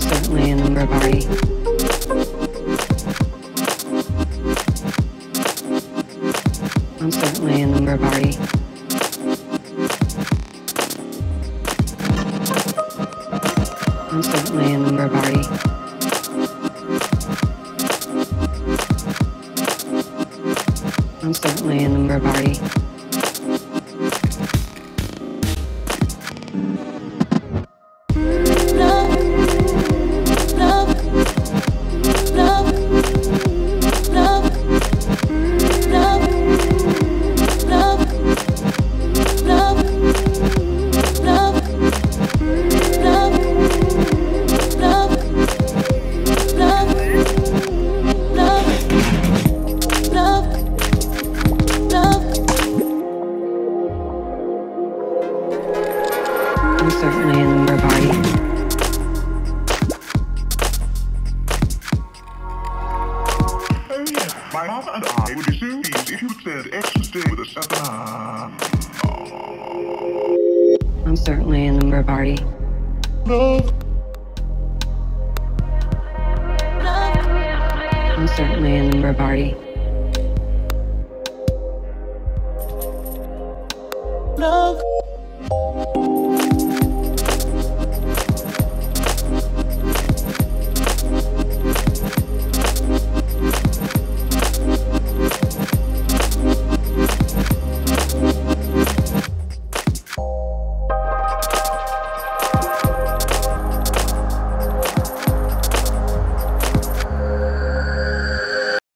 Certainly a number party. I'm certainly a number party. I'm certainly a number party. I'm certainly a number party. I'm certainly party. Oh my mom and I would be so pleased if you said X to stay with us at the... I'm certainly a number party. Love. I'm certainly a number party. Love.